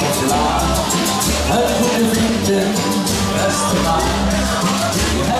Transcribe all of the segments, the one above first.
Tesla, het goede vrienden, beste man.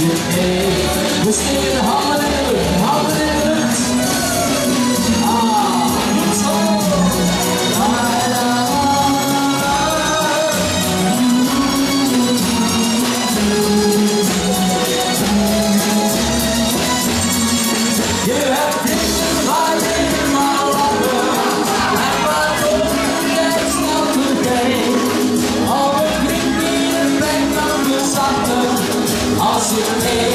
We're was in the holiday. to live.